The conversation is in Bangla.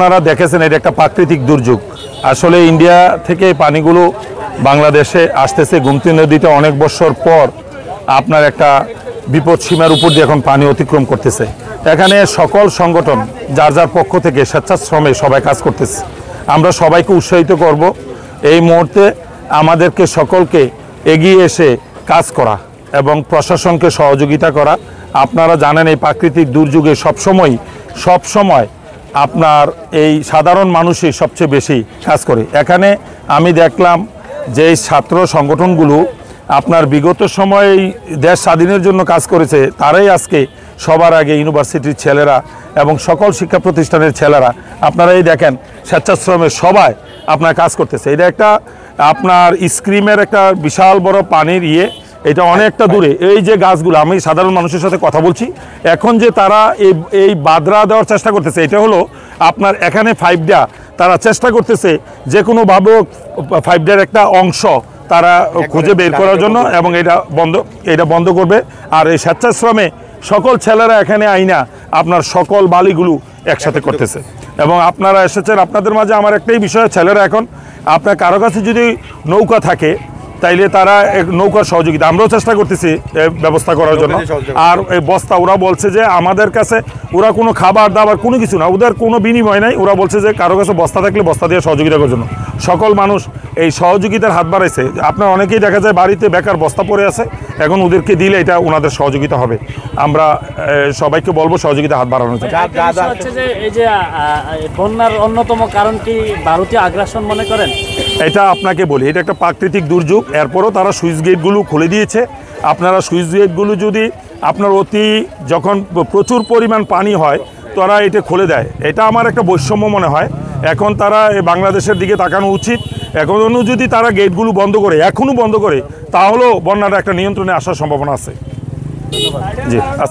আপনারা দেখেছেন, এটা একটা প্রাকৃতিক দুর্যোগ। আসলে ইন্ডিয়া থেকে পানিগুলো বাংলাদেশে আসতেছে। গুমতি নদীতে অনেক বছর পর আপনার একটা বিপদ সীমার উপর দিয়ে এখন পানি অতিক্রম করতেছে। এখানে সকল সংগঠন, যার যার পক্ষ থেকে স্বেচ্ছাশ্রমে সবাই কাজ করতেছে। আমরা সবাইকে উৎসাহিত করব এই মুহূর্তে আমাদেরকে সকলকে এগিয়ে এসে কাজ করা এবং প্রশাসনকে সহযোগিতা করা। আপনারা জানেন, এই প্রাকৃতিক দুর্যোগে সবসময় সবসময় আপনার এই সাধারণ মানুষই সবচেয়ে বেশি কাজ করে। এখানে আমি দেখলাম যে ছাত্র সংগঠনগুলো আপনার বিগত সময়ে এই দেশ স্বাধীনের জন্য কাজ করেছে, তারাই আজকে সবার আগে ইউনিভার্সিটির ছেলেরা এবং সকল শিক্ষা প্রতিষ্ঠানের ছেলেরা আপনারা এই দেখেন স্বেচ্ছাশ্রমে সবাই আপনার কাজ করতেছে। এটা একটা আপনার স্ক্রিমের একটা বিশাল বড় পানির ইয়ে এটা অনেকটা দূরে। এই যে গাছগুলো আমি সাধারণ মানুষের সাথে কথা বলছি। এখন যে তারা এই এই বাদরা দেওয়ার চেষ্টা করতেছে এটা হলো আপনার এখানে ফাইভ ডা তারা চেষ্টা করতেছে যে কোনোভাবে ফাইভ ডার একটা অংশ তারা খুঁজে বের করার জন্য এবং এটা বন্ধ এটা বন্ধ করবে। আর এই স্বেচ্ছাশ্রমে সকল ছেলেরা এখানে আইনা আপনার সকল বালিগুলো একসাথে করতেছে। এবং আপনারা এসেছেন আপনাদের মাঝে আমার একটাই বিষয় ছেলেরা এখন আপনার কারও কাছে যদি নৌকা থাকে তাইলে তারা এক নৌকার সহযোগিতা। আমরাও চেষ্টা করতেছি ব্যবস্থা করার জন্য। আর এই বস্তা ওরা বলছে যে আমাদের কাছে ওরা কোনো খাবার দাবার কোনো কিছু না ওদের কোনো বিনিময় নাই। ওরা বলছে যে কারও কাছে বস্তা থাকলে বস্তা দিয়ে সহযোগিতা করার জন্য। সকল মানুষ এই সহযোগিতার হাত বাড়াইছে। আপনার অনেকেই দেখা যায় বাড়িতে বেকার বস্তা পড়ে আছে এখন ওদেরকে দিলে এটা ওনাদের সহযোগিতা হবে। আমরা সবাইকে বলব সহযোগিতা হাত বাড়ানোর জন্য। হচ্ছে যে এই যে বন্যার অন্যতম কারণ কি ভারতীয় আগ্রাসন মনে করেন? এটা আপনাকে বলি, এটা একটা প্রাকৃতিক দুর্যোগ। এরপরও তারা সুইচ গেটগুলো খুলে দিয়েছে। আপনারা সুইচ গেটগুলো যদি আপনার অতি যখন প্রচুর পরিমাণ পানি হয়, তারা এটা খুলে দেয়। এটা আমার একটা বৈষম্য মনে হয়। এখন তারা এই বাংলাদেশের দিকে তাকানো উচিত। এখনও যদি তারা গেটগুলো বন্ধ করে এখনও বন্ধ করে, তাহলেও বন্যাটা একটা নিয়ন্ত্রণে আসার সম্ভাবনা আছে। জি